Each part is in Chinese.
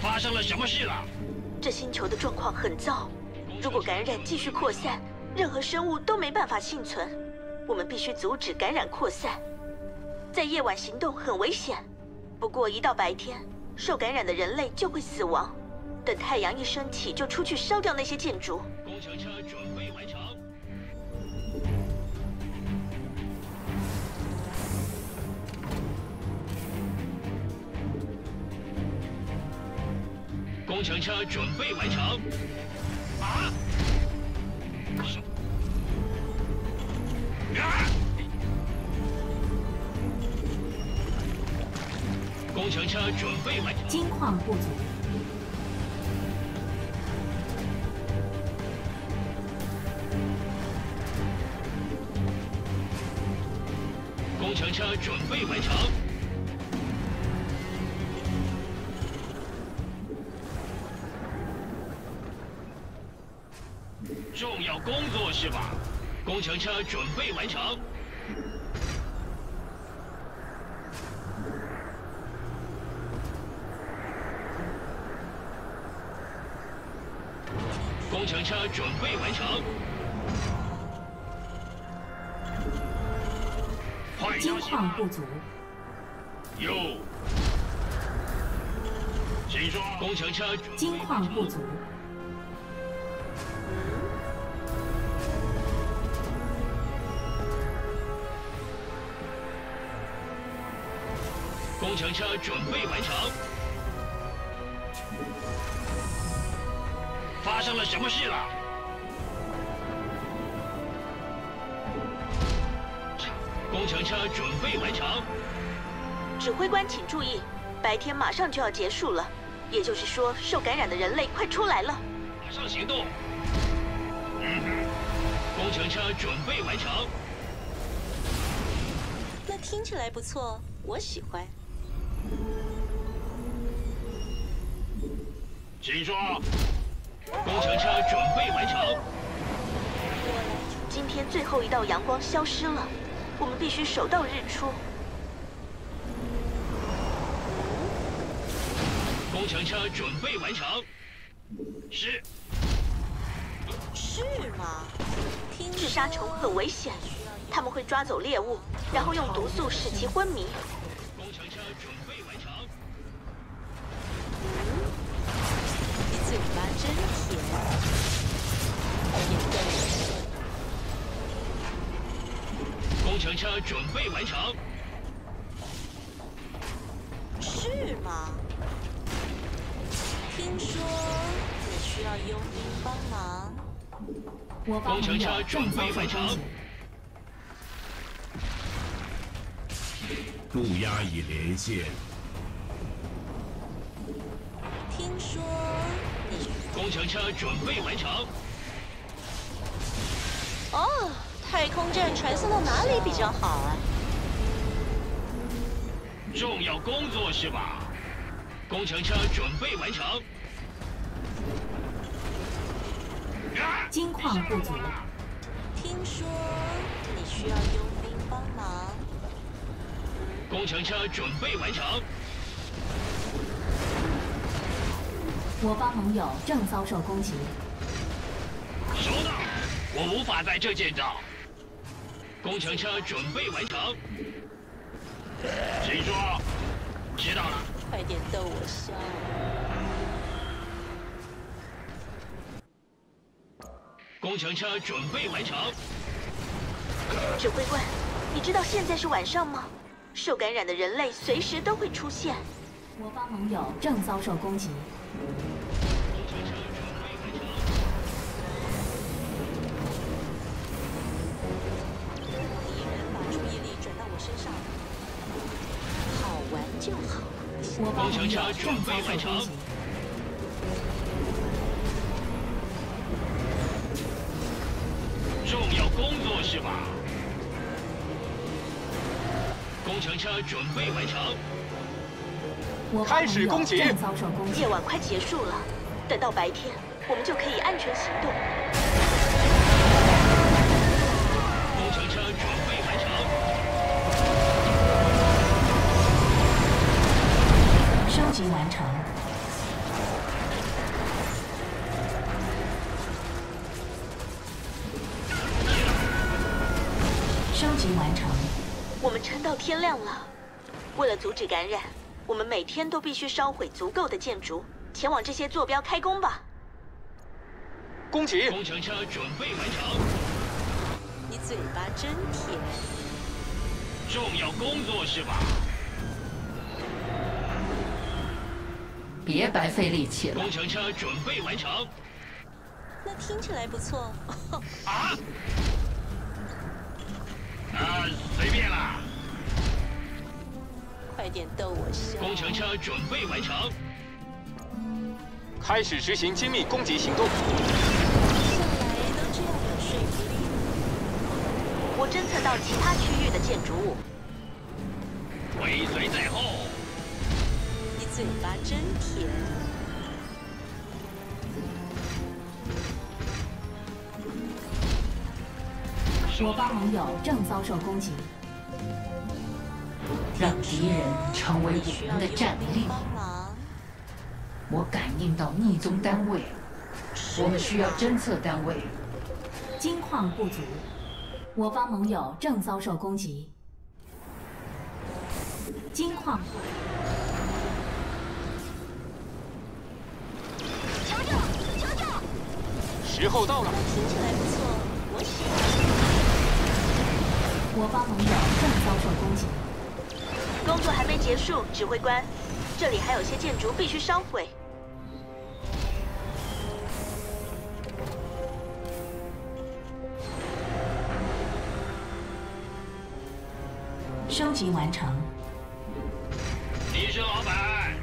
发生了什么事了？这星球的状况很糟，如果感染继续扩散，任何生物都没办法幸存。我们必须阻止感染扩散。在夜晚行动很危险，不过一到白天，受感染的人类就会死亡。等太阳一升起，就出去烧掉那些建筑。工程车准工程车准备完成。啊！啊！工程车准备完成。金矿不足，工程车准备完成。工作是吧？工程车准备完成。工程车准备完成。金息矿不足，有。请说。工程车金矿不足，程车准备完成。发生了什么事了？工程车准备完成。指挥官，请注意，白天马上就要结束了，也就是说，受感染的人类快出来了。马上行动。嗯，工程车准备完成。那听起来不错，我喜欢。请说。工程车准备完成。今天最后一道阳光消失了，我们必须守到日出。工程车准备完成。是。是吗？听嗜杀虫很危险，他们会抓走猎物，然后用毒素使其昏迷。真甜。工程车准备完成。是吗？听说你需要佣兵帮忙。我方盟友正遭受攻击，路压已连线，听说你工程车准备完成。哦，太空站传送到哪里比较好啊？重要工作是吧？工程车准备完成。啊金矿不足，听说你需要佣兵帮忙。工程车准备完成。我方盟友正遭受攻击，收到，我无法在这建造。工程车准备完成。谁说。知道了。快点逗我笑！工程车准备完成。指挥官，你知道现在是晚上吗？受感染的人类随时都会出现。我方盟友正遭受攻击，工程车准备完成。敌人把注意力转到我身上，好玩就好。我方盟友正遭受攻击，重要工作是吧？工程车准备完成。开始攻击！夜晚快结束了，等到白天，我们就可以安全行动。工程车准备完成。升级完成。升级完成。我们撑到天亮了。为了阻止感染。我们每天都必须烧毁足够的建筑，前往这些坐标开工吧。恭喜！工程车准备完成，你嘴巴真甜。重要工作是吧？别白费力气了。工程车准备完成。那听起来不错。啊？啊，随便啦。快点逗我笑。工程车准备完成，开始执行精密攻击行动。向来都这样有说服力。我侦测到其他区域的建筑物，尾随在后。你嘴巴真甜。我方盟友正遭受攻击，让敌人成为我们的战利品。我感应到逆宗单位，我们需要侦测单位。金矿不足，我方盟友正遭受攻击。金矿不足，时候到了，听起来不错，我喜欢。我方盟友正遭受攻击。工作还没结束，指挥官，这里还有些建筑必须烧毁。升级完成。你是老板，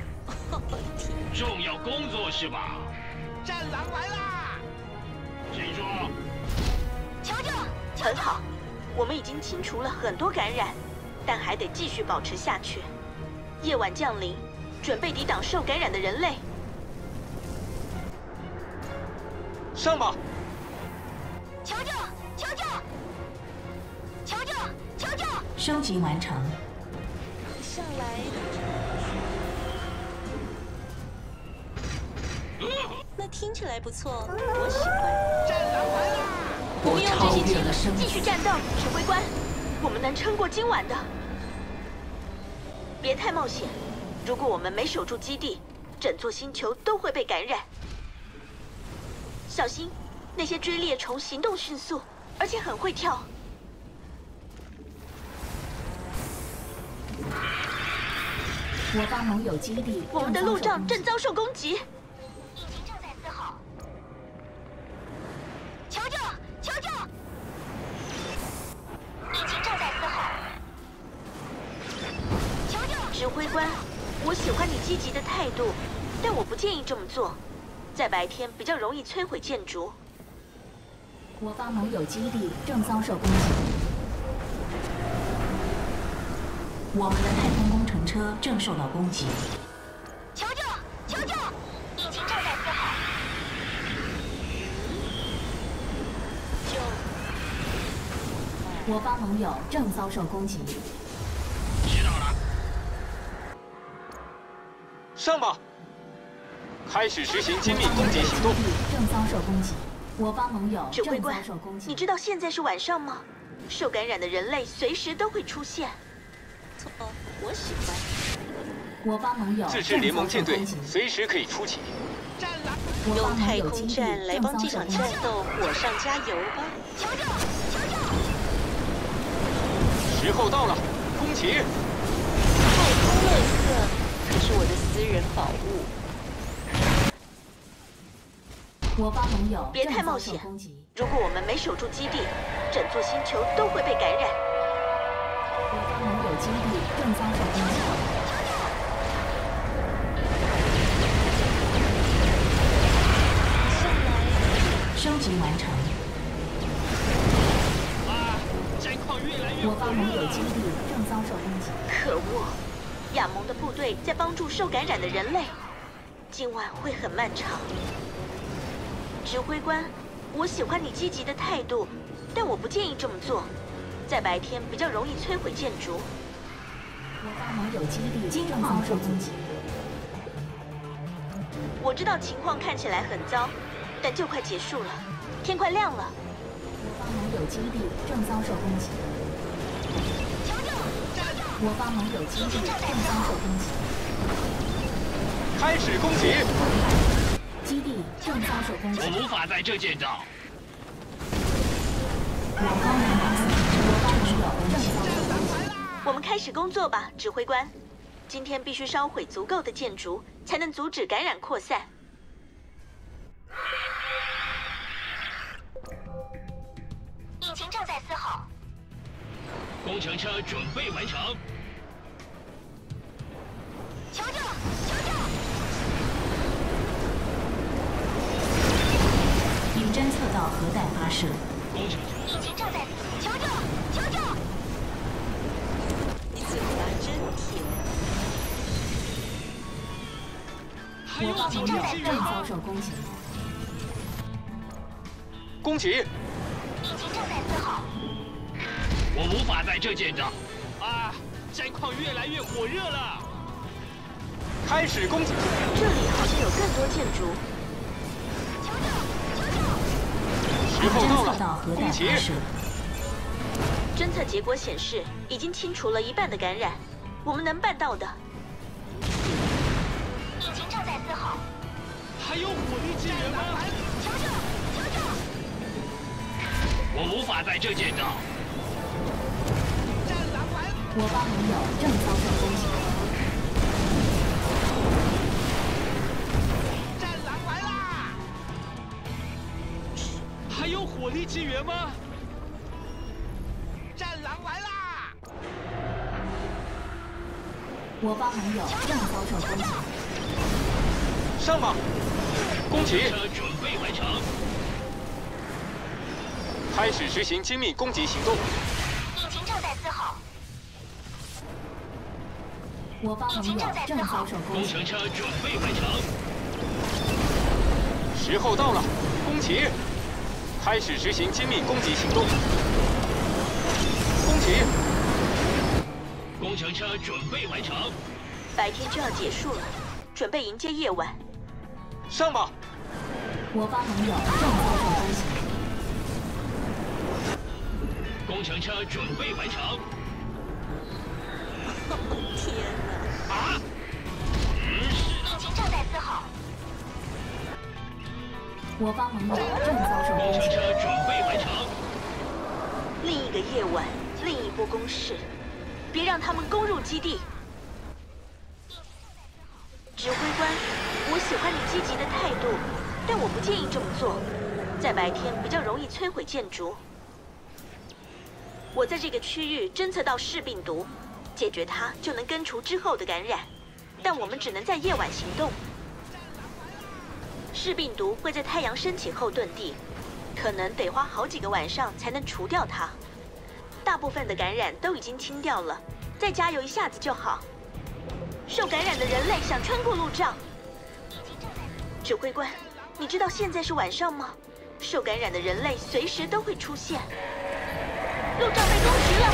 重要工作是吧？战狼来啦！谁说？很好，我们已经清除了很多感染，但还得继续保持下去。夜晚降临，准备抵挡受感染的人类。上吧！求救！求救！求救！求救！升级完成。上来。那听起来不错，我喜欢。战狼来了！我们用这些超越了生精力继续战斗，指挥官，我们能撑过今晚的。别太冒险，如果我们没守住基地，整座星球都会被感染。小心，那些追猎虫行动迅速，而且很会跳。我方盟友基地我们的路障正正遭受攻击。白天比较容易摧毁建筑。我方盟友基地正遭受攻击。我们的太空工程车正受到攻击。求救！求救！引擎正在思考。就我方盟友正遭受攻击。知道了。上吧！开始实行精密攻击行动。正遭受攻击。我方盟友正指挥官遭受攻，击。你知道现在是晚上吗？受感染的人类随时都会出现。错，我喜欢。我方盟友自制联盟舰队随时可以出击。我用方盟友太空战来帮这场。战斗火上加油吧！求救！求救！时候到了，攻击！太空垃圾可是我的私人宝物。我方盟友别太冒险。如果我们没守住基地，整座星球都会被感染。我方盟友基地正遭受攻击。向来升级完成。啊，战况越来越我方盟友基地正遭受攻击。可恶！亚蒙的部队在帮助受感染的人类，今晚会很漫长。指挥官，我喜欢你积极的态度，但我不建议这么做。在白天比较容易摧毁建筑。我方盟友基地正遭受攻击。我知道情况看起来很糟，但就快结束了，天快亮了。我方盟友基地正遭受攻击。我方盟友基地正遭受攻击，开始攻击！正遭受攻击。我无法在这见到。我们开始工作吧，指挥官。今天必须烧毁足够的建筑，才能阻止感染扩散。引擎正在嘶吼。工程车准备完成。侦测到核弹发射。引擎正在求救！求救！你嘴巴真甜。我方盟友正遭受攻击。攻击！引擎正在四号。我无法在这见到。啊，战况越来越火热了。开始攻击！这里好像有更多建筑。时候到侦测到了，核弹攻击！发射。侦测结果显示，已经清除了一半的感染。我们能办到的。引擎正在思考。还有火力支援吗？求救！求救！我无法在这见到。我方盟友正遭受攻击。还有火力支援吗？我方盟友正遭受攻击。上吧！攻击！车准备完成。开始执行精密攻击行动。引擎正在思考。我方盟友正遭受攻击。工程车准备完成。时候到了，攻击！开始执行精密攻击行动。攻击！工程车准备完成。白天就要结束了，准备迎接夜晚。上吧！我方盟友正遭受攻击。工程车准备完成。天哪！啊！我方盟友正遭受攻击。另一个夜晚，另一波攻势，别让他们攻入基地。指挥官，我喜欢你积极的态度，但我不建议这么做。在白天比较容易摧毁建筑。我在这个区域侦测到噬病毒，解决它就能根除之后的感染，但我们只能在夜晚行动。噬病毒会在太阳升起后遁地，可能得花好几个晚上才能除掉它。大部分的感染都已经清掉了，再加油一下子就好。受感染的人类想穿过路障。指挥官，你知道现在是晚上吗？受感染的人类随时都会出现。路障被攻击了，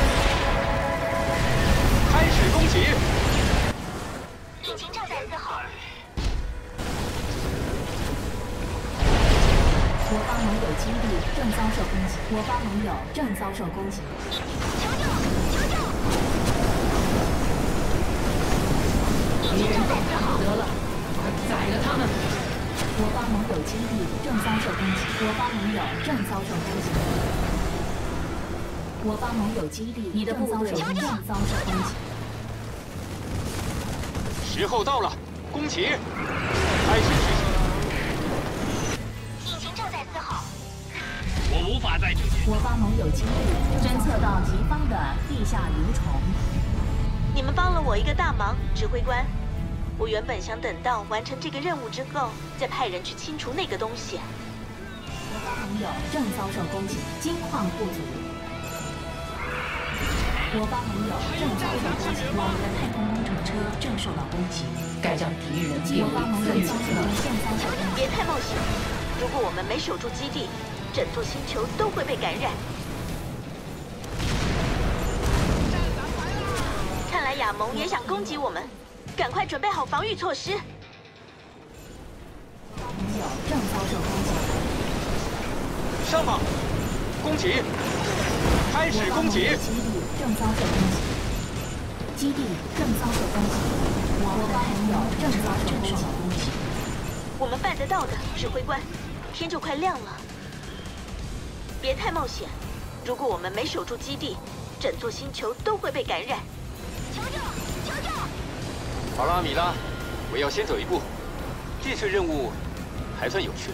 开始攻击！我方盟友基地正遭受攻击。我方盟友正遭受攻击。求救！求救！引擎正在思考。得了，快宰了他们！我方盟友基地正遭受攻击。我方盟友正遭受攻击。我方盟友基地你的部队正遭受攻击。时候到了，攻击！我方盟友基地侦测到敌方的地下蠕虫。你们帮了我一个大忙，指挥官。我原本想等到完成这个任务之后，再派人去清除那个东西。我方盟友正遭受攻击，金矿不足。我方盟友正遭受攻击，我们的太空工程车正受到攻击。该将敌人列我方盟友为遭受正遭受攻击。别太冒险，如果我们没守住基地，整座星球都会被感染。看来亚蒙也想攻击我们，赶快准备好防御措施。正遭受攻击。上吧！攻击！开始攻击！基地正遭受攻击，基地正遭受攻击，我的朋友正遭受攻击。我们办得到的，指挥官。天就快亮了，别太冒险。如果我们没守住基地，整座星球都会被感染。求救！求救！好了，米拉，我要先走一步。这次任务还算有趣。